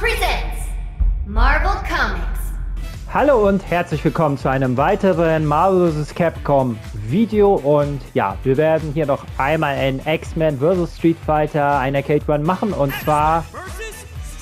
presents Marvel Comics. Hallo und herzlich willkommen zu einem weiteren Marvel vs. Capcom Video und ja, wir werden hier noch einmal ein X-Men vs. Street Fighter, ein Arcade Run machen und zwar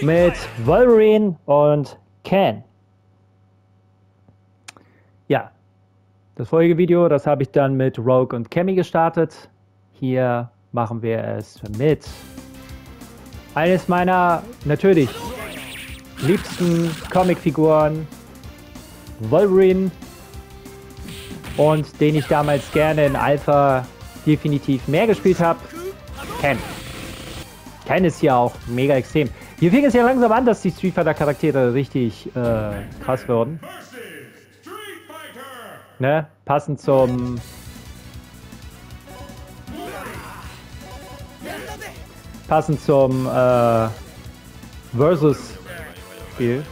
mit Wolverine und Ken. Ja, das vorige Video, das habe ich dann mit Rogue und Cammy gestartet. Hier machen wir es mit eines meiner natürlich liebsten Comicfiguren, Wolverine, und den ich damals gerne in Alpha definitiv mehr gespielt habe, Ken. Ken ist hier auch mega extrem. Hier fing es ja langsam an, dass die Street Fighter Charaktere richtig äh, krass wurden. Ne? Passend zum passend zum äh, Versus-Spiel.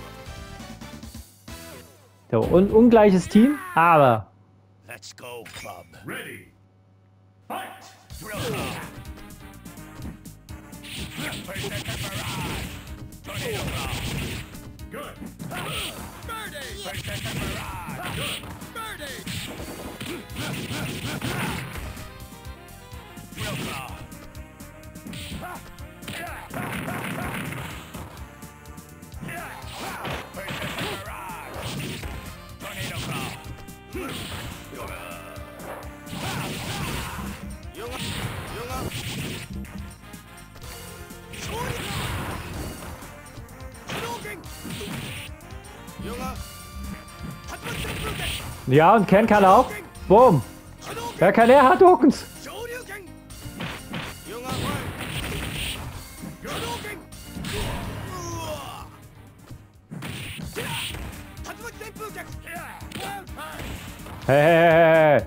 So, un ungleiches Team, aber. Let's go, Club. Ready. Fight. Good. Ja, und Ken kann auch. Boom. Wer kann er? Hadoukens. Hey, hey, hey, hey.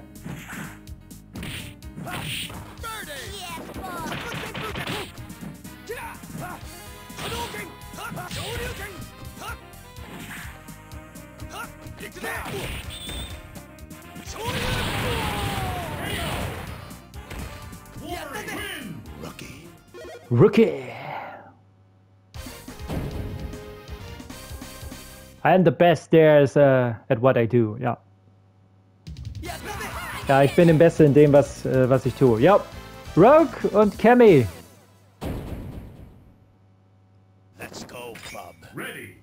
Rookie. Rookie. I am the best there is, uh, at what I do, ja. Ja, ich bin der Beste in dem, was, äh, was ich tue. Ja. Rogue und Cammy. Let's go, Club. Ready.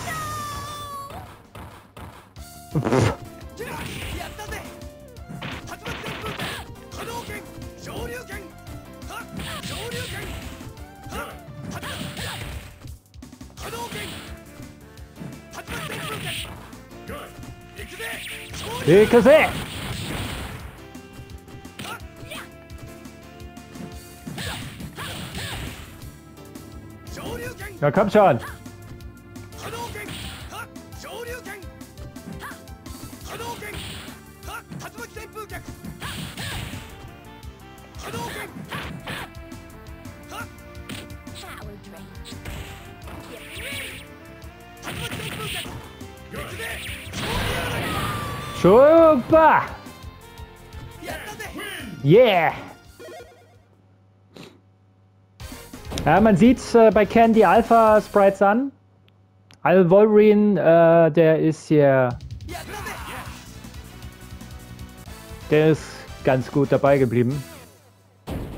go. Weapon X. Good. Ikase. Ja, komm schon. Power drain. Super. Yeah. Ja, man sieht äh, bei Ken die Alpha Sprites an. Al Wolverine, äh, der ist hier. Der ist ganz gut dabei geblieben.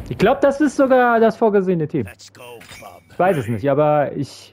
Ich glaube, das ist sogar das vorgesehene Team. Ich weiß es nicht, aber ich.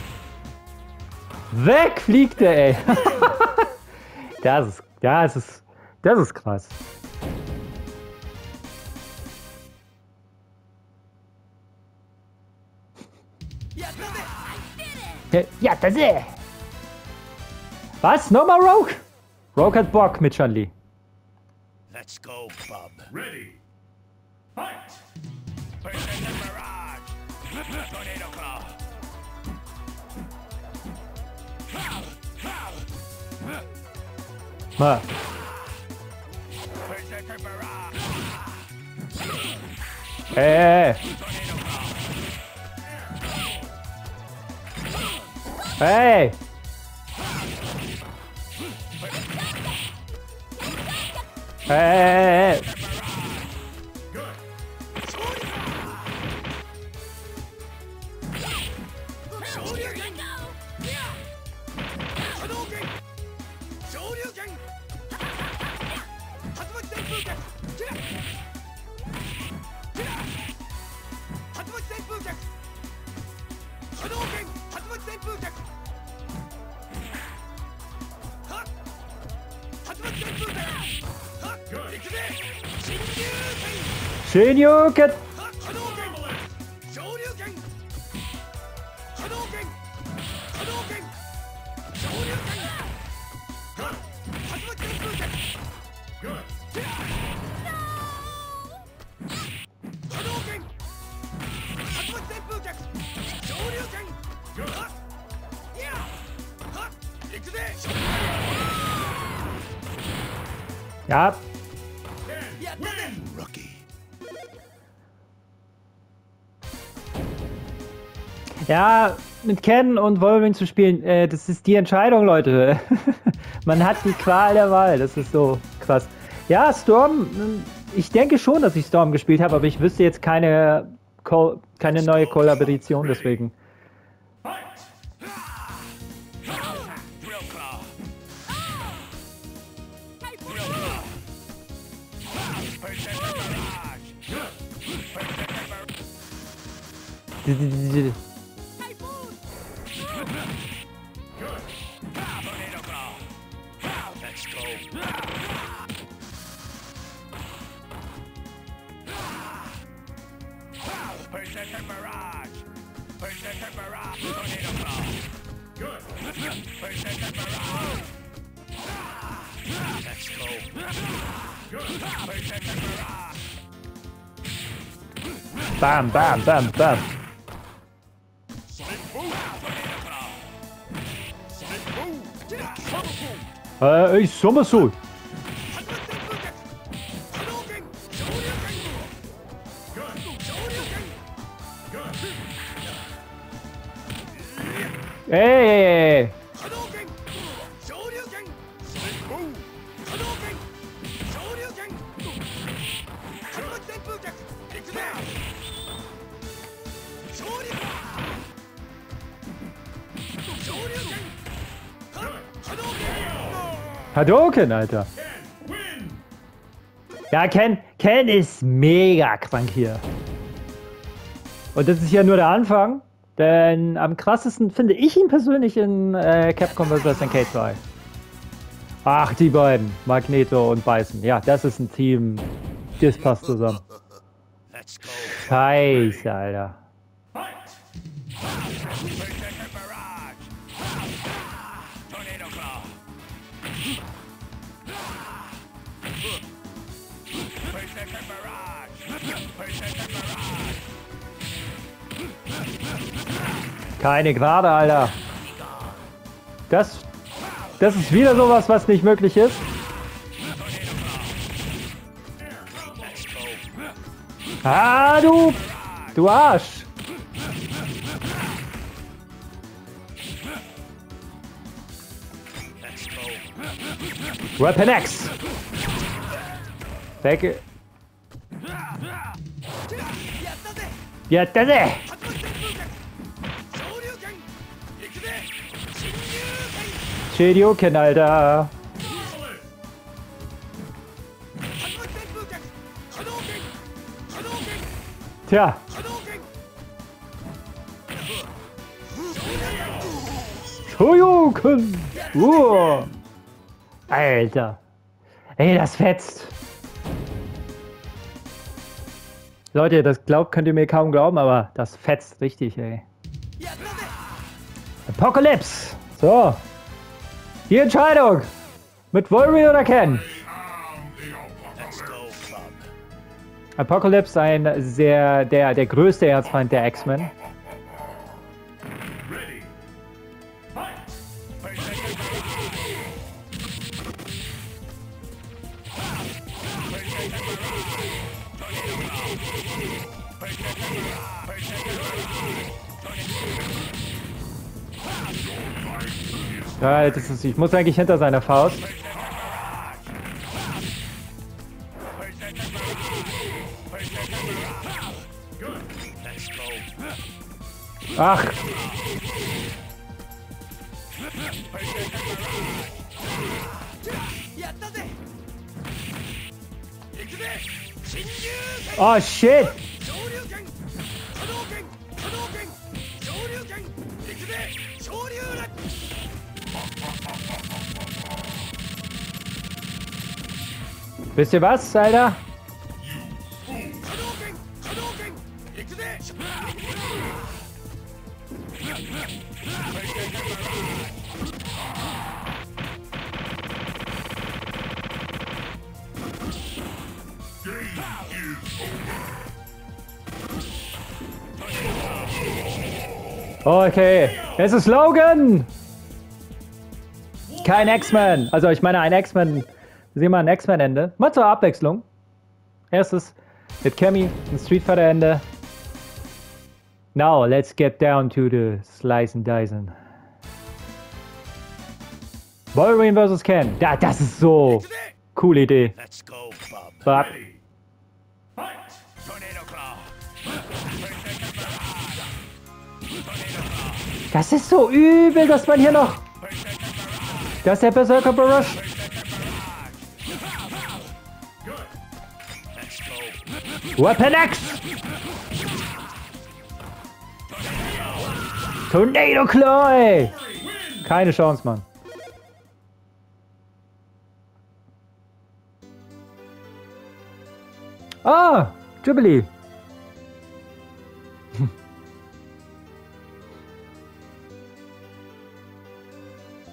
Weg fliegt er, ey. das ist, das ist, das ist krass. Ja, das ist. Was? Nochmal Rogue? Rogue hat Bock mit Chun-Li. Let's go, bub. Ready. Fight. Barrage. Tornado claw. Mal. Precision barrage. Ey, ey, ey. Hey! Hey, hey, ja, mit Ken und Wolverine zu spielen, äh, das ist die Entscheidung, Leute. Man hat die Qual der Wahl, das ist so krass. Ja, Storm, ähm, ich denke schon, dass ich Storm gespielt habe, aber ich wüsste jetzt keine, Ko keine neue Kollaboration, deswegen. Let's go. Good. Precision barrage. Bam, bam, bam, bam. Sonic boom. Tornado claw. Hadouken, Alter. Ja, Ken, Ken ist mega krank hier. Und das ist ja nur der Anfang, denn am krassesten finde ich ihn persönlich in äh, Capcom vs. SNK 2. Ach, die beiden, Magneto und Bison. Ja, das ist ein Team, das passt zusammen. Scheiße, Alter. Keine Gnade, Alter. Das, das ist wieder sowas, was nicht möglich ist. Ah, du, du Arsch. Weapon X. Weg. Ja, das ist. Shiryu-Ken, Alter. Tja, Shoryuken. Uh. Alter. Ey, das fetzt. Leute, das glaubt, könnt ihr mir kaum glauben, aber das fetzt richtig, ey. Apocalypse. So. Die Entscheidung. Mit Wolverine oder Ken? Apocalypse ein sehr der der größte Erzfeind der X-Men. Ja, das ist, ich muss eigentlich hinter seiner Faust. Ach, oh shit. Wisst ihr was, Alter? Okay, es ist Logan! Kein X-Men. Also ich meine ein X-Men. Wir sehen mal ein X-Men-Ende. Mal zur Abwechslung. Erstes mit Cammy, ein Street Fighter Ende. Now, let's get down to the slice and dicen. Wolverine vs. Ken. Da, das ist so. Coole Idee. Let's go, Claw. das ist so übel, dass man hier noch. Das ist der Berserker Barrage. Weapon X! Tornado! Win. Keine Chance, Mann. Ah! Jubilee!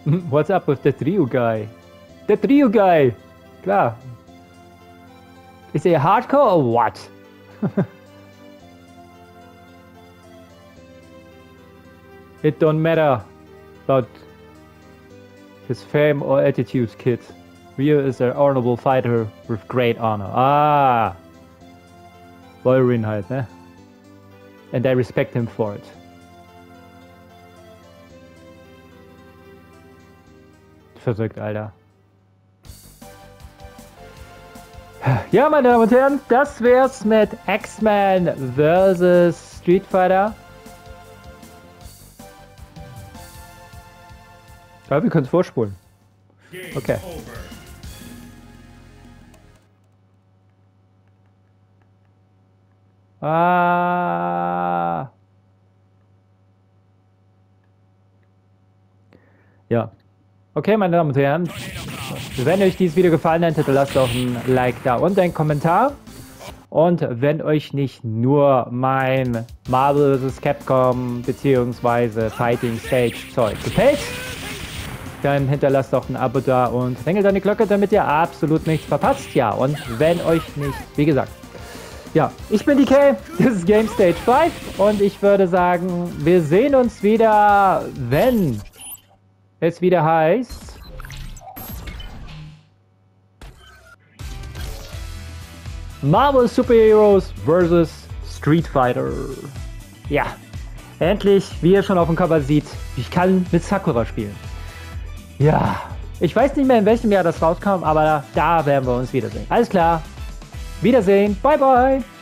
What's up with the Trio guy? The Trio guy! Klar. Is he hardcore or what? it don't matter about his fame or attitude, kid. Ryu is an honorable fighter with great honor. Ah! Wolverine ne? And I respect him for it. Verrückt, Alter. Ja, meine Damen und Herren, das wär's mit X-Men vs. Street Fighter. Ja, wir können es vorspulen. Okay. Ah. Ja. Okay, meine Damen und Herren. Wenn euch dieses Video gefallen hat, dann lasst doch ein Like da und einen Kommentar. Und wenn euch nicht nur mein Marvel vs. Capcom bzw. Fighting Stage Zeug gefällt, dann hinterlasst doch ein Abo da und ringelt an die Glocke, damit ihr absolut nichts verpasst. Ja, und wenn euch nicht, wie gesagt, ja, ich bin DK, das ist Game Stage 5 und ich würde sagen, wir sehen uns wieder, wenn es wieder heißt. Marvel Superheroes vs. Street Fighter. Ja, endlich, wie ihr schon auf dem Cover seht, ich kann mit Sakura spielen. Ja, ich weiß nicht mehr in welchem Jahr das rauskam, aber da werden wir uns wiedersehen. Alles klar, Wiedersehen, bye bye.